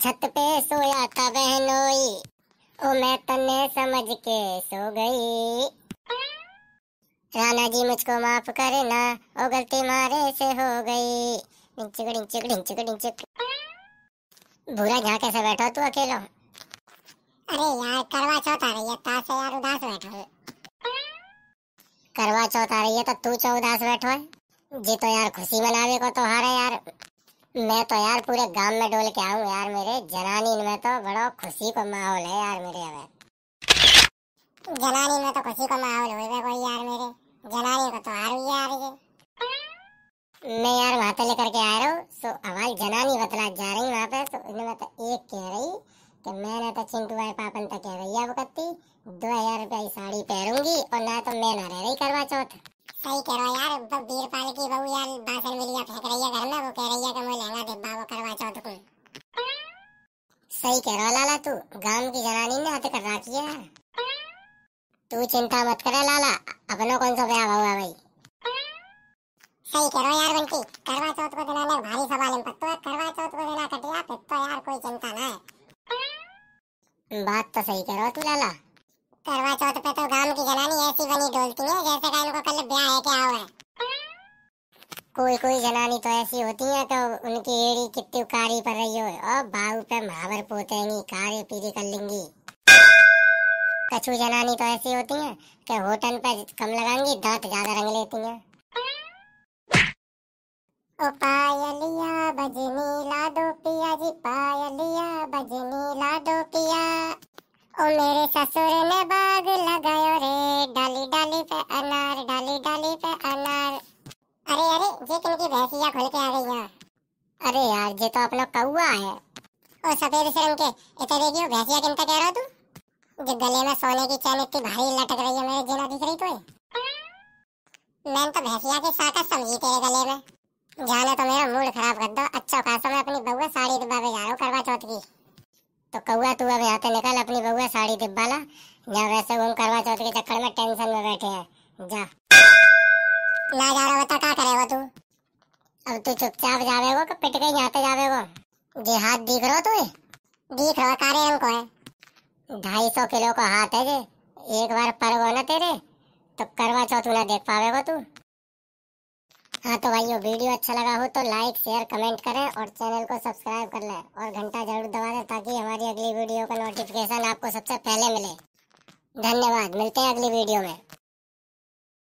छत पे सोया था बहनोई। ओ, मैं तन्ने समझ के सो गई। राणा जी मुझको माफ़ करे ना ओ गलती मारे से हो गई। डिंचक डिंचक डिंचक डिंचक भूरा यहाँ कैसे बैठा तू अकेला? अरे यार, करवा चौथ आ रही है तासे यार उदास बैठो। करवा चौथ आ रही है तो तू चौ उदास बैठो है। जी तो यार खुशी मनावे को तो हारे यार। मैं तो यार पूरे गाँव में डोल के आऊँ यार मेरे। जनानी में तो बड़ा खुशी को माहौल है यार मेरे अब। जनानी में तो खुशी का माहौल होएगा कोई यार मेरे। जनानी को तो हार हुई यार ये। मैं यार वहाँ पे लेकर के आ रहा हूँ, सो हमारी जनानी बतला जा रही वहाँ पे तो इन्हें तो एक कह रही कि मैंने तो चिंटू भाई पापन तक कह रही है बकती दो हज़ार रुपया साड़ी पहनूँगी और ना तो मैं ना रह रही करवा चौथ। सही कह रहा यार वीरपाल की बहू यार बासन मिलिया फेंक रही है घर में वो कह रही है कि मैं लहंगा डिब्बा वो करवा चौथ को। सही कह रहा लाला तू गाँव की जनानी ने हथ कर रखी है तू चिंता मत करे लाला अपनों कौन सा ब्याह हुआ भाई? सही कह रहा यार बंटी करवा चौथ को देना ले भारी सवाल में पत्तो है करवा चौथ को देना कटिया फिर तो यार कोई चिंता ना है। बात तो सही कह रहा तू लाला। करवा चौथ पे तो गाँव की जनानी ऐसी बनी डोलती है जैसे कोई कोई जनानी तो ऐसी होती है तो उनकी एड़ी कितनी कारी पड़ रही हो। और बाहू पे महावर पोतेंगी, कारे पीरी कर लेंगी। कछु जनानी तो ऐसी होती हैं, कि होटल पे कम लगाएँगी दांत ज़्यादा रंग लेती हैं। ओ, पायलिया, बजनी ला दो पिया जी, पायलिया, बजनी ला दो पिया। ओ, मेरे ससुर ने बाग लगायो रे, डाली डाली पे अनार, डाली डाली पे अनार अरे अरे ये किनकी भैंसिया खुल के आ गई यहाँ अरे यार ये तो अपना कौआ है। ओ सफ़ेद से रंग के इतने देखियो भैंसिया किनका कह रहा तू? जो गले में सोने की चैन इतनी भारी लटक रही है, मेरे जीना दिख रही तो? मैंने तो भैंसिया की साकत समझी तेरे गले में। जाने तो मेरा मूड खराब कर दो। अच्छा खासा मैं अपनी बउआ साड़ी डिब्बा पे जा रहा हूँ, करवा चौथ की। तो कौआ, तू अब यहाँ से निकल अपनी बउआ साड़ी डिब्बा ला या वैसे हम करवा चौथ के चक्कर में टेंशन में बैठे हैं। जा। ना जा रहा बता, क्या करेगा तू? अब तू चुपचाप जावेगो कि पिट के यहाँ जावेगो जे हाथ दिख रहा तुझे दिख रहा काले रंग को है? ढाई सौ किलो का हाथ है जे। एक बार परगो ना तेरे तो करवा चौथ ना देख पावेगो तू। हाँ तो भाइयों, वीडियो अच्छा लगा हो तो लाइक शेयर कमेंट करें और चैनल को सब्सक्राइब कर लें और घंटा ज़रूर दबा दें ताकि हमारी अगली वीडियो का नोटिफिकेशन आपको सबसे पहले मिले। धन्यवाद, मिलते हैं अगली वीडियो में।